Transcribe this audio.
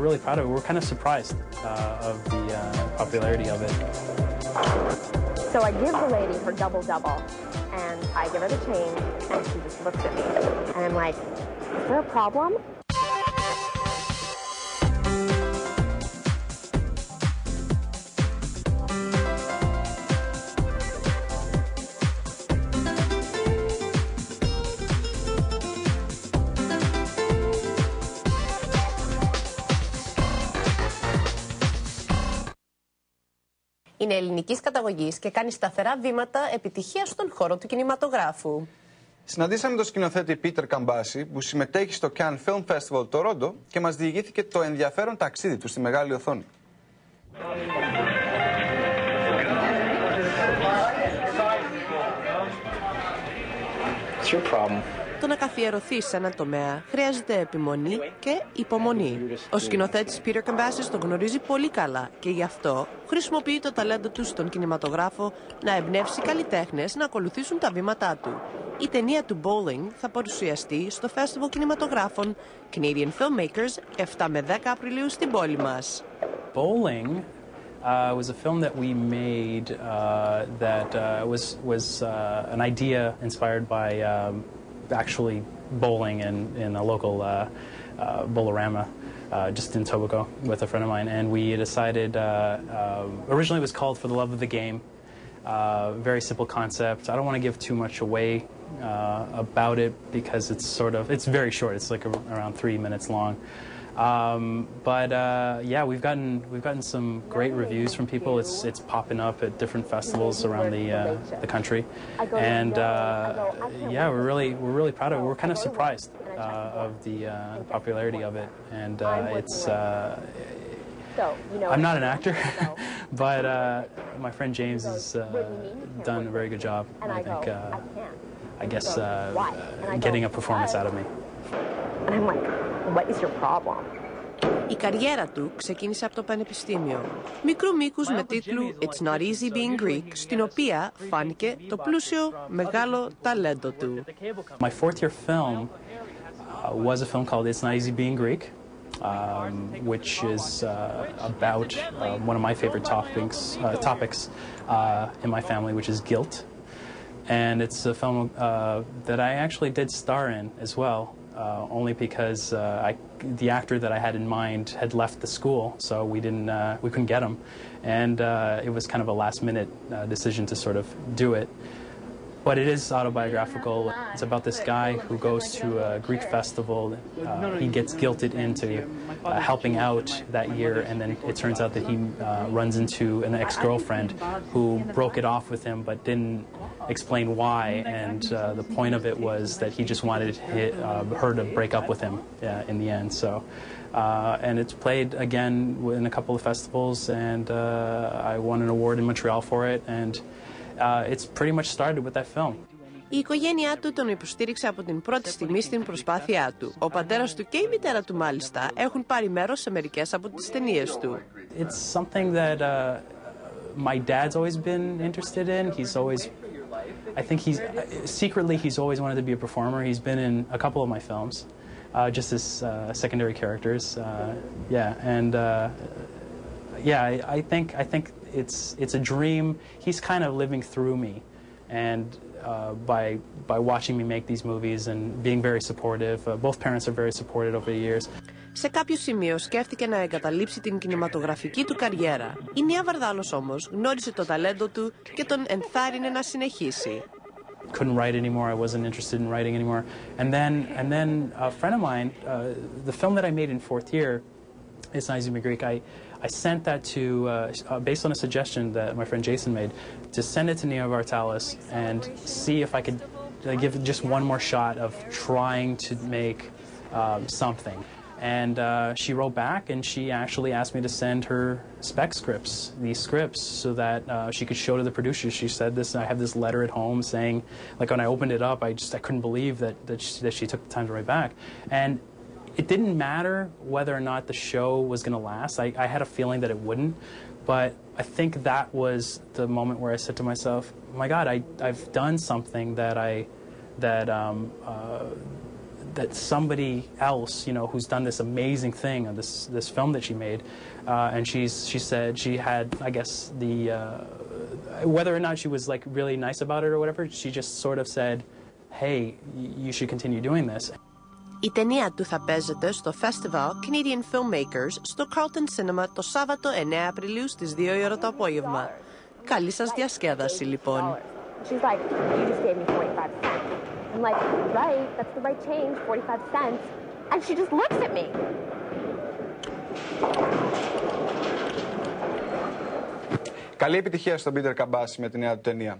we're really proud of it. We're kind of surprised uh, of the uh, popularity of it. So I give the lady her double double, and I give her the change, and she just looks at me, and I'm like, "Is there a problem?" Είναι ελληνικής καταγωγής και κάνει σταθερά βήματα επιτυχίας στον χώρο του κινηματογράφου. Συναντήσαμε τον σκηνοθέτη Πίτερ Καμπάση που συμμετέχει στο Cannes Film Festival Toronto και μας διηγήθηκε το ενδιαφέρον ταξίδι του στη μεγάλη οθόνη. What's your problem? Το να καθιερωθεί σε έναν τομέα χρειάζεται επιμονή και υπομονή. Ο σκηνοθέτης Peter Cambasis το γνωρίζει πολύ καλά και γι' αυτό χρησιμοποιεί το ταλέντο του στον κινηματογράφο να εμπνεύσει καλλιτέχνες να ακολουθήσουν τα βήματά του. Η ταινία του Bowling θα παρουσιαστεί στο Festival Κινηματογράφων Canadian Filmmakers 7 με 10 Απριλίου στην πόλη μας. Bowling uh, was a film that we made uh, that uh, was was uh, an idea inspired by um, actually bowling in in a local uh, uh, bowlerama. Uh, just in Tobago with a friend of mine, and we decided. Uh, uh, originally, it was called "For the Love of the Game." Uh, very simple concept. I don't want to give too much away about it because it's sort of it's very short. It's like a, around three minutes long. Um, but uh, yeah, we've gotten we've gotten some great reviews from people. It's it's popping up at different festivals around the uh, the country, and uh, yeah, we're really we're really proud of it. We're kind of surprised uh, of the uh, popularity of it, and uh, it's. So, you know, I'm not an actor, but my friend James has done a very good job. I think, I guess, getting a performance out of me. And I'm like, what is your problem? Η καριέρα του ξεκίνησε από το πανεπιστήμιο. Μικρού μήκους με τίτλου It's Not Easy Being Greek, στην οποία φάνηκε το πλούσιο μεγάλο ταλέντο του. My fourth year film uh, was a film called It's Not Easy Being Greek, um, which is uh, about uh, one of my favorite topics, uh, topics uh, in my family, which is guilt. And it's a film uh, that I actually did star in as well, uh, only because uh, I, the actor that I had in mind had left the school, so we didn't, uh, we couldn't get him, and uh, it was kind of a last-minute uh, decision to sort of do it. But it is autobiographical. It's about this guy who goes to a Greek festival. Uh, he gets guilted into uh, helping out that year, and then it turns out that he uh, runs into an ex-girlfriend who broke it off with him, but didn't explain why. And uh, the point of it was that he just wanted hi uh, her to break up with him uh, in the end. So. Uh, and it's played again in a couple of festivals, and uh, I won an award in Montreal for it. And uh, it's pretty much started with that film. Η οικογένειά του τον υποστήριξε από την πρώτη στιγμή στην προσπάθειά του. Ο πατέρας του και η μητέρα του μάλιστα έχουν πάρει μέρος σε μερικές από τις ταινίες του. It's something that uh, my dad's always been interested in. He's always, I think he's, secretly, he's always wanted to be a performer. He's been in a couple of my films, uh, just as uh, secondary characters. Uh, yeah, and uh, yeah, I, I think, I think it's, it's a dream. He's kind of living through me. And uh, by, by watching me make these movies and being very supportive, uh, both parents are very supportive over the years. Σε κάποιο σημείο σκέφτηκε να εγκαταλείψει την κινηματογραφική του καριέρα. Η Νία Βαρδάλος όμως γνώρισε το ταλέντο του και τον ενθάρρυνε να συνεχίσει. couldn't write anymore. I wasn't interested in writing anymore. And then, and then a friend of mine, uh, the film that I made in fourth year, It's Not Easy to Be Greek, I, I sent that to, uh, uh, based on a suggestion that my friend Jason made, to send it to Neo Vartalis and see if I could uh, give just one more shot of trying to make um, something. And uh, she wrote back and she actually asked me to send her spec scripts, these scripts, so that uh, she could show to the producers. She said this, I have this letter at home saying, like when I opened it up, I just I couldn't believe that, that, she, that she took the time to write back. And it didn't matter whether or not the show was going to last. I, I had a feeling that it wouldn't. But I think that was the moment where I said to myself, my God, I, I've done something that I, that, um, uh, that somebody else, you know, who's done this amazing thing on this this film that she made, uh, and she's she said she had, I guess, the uh, whether or not she was like really nice about it or whatever, she just sort of said, "Hey, y- you should continue doing this." Η ταινία του θα παίζεται στο Festival Canadian Filmmakers στο Carlton Cinema το Σάββατο 9 Απριλίου στις 2 η ώρα το απόγευμα. Καλή σας διασκέδαση λοιπόν. She's like, you just gave me 45 cents. I'm like, right, that's the right change, 45 cents. And she just looks at me. Καλή επιτυχία στον Πίτερ Καμπάση με τη νέα του ταινία.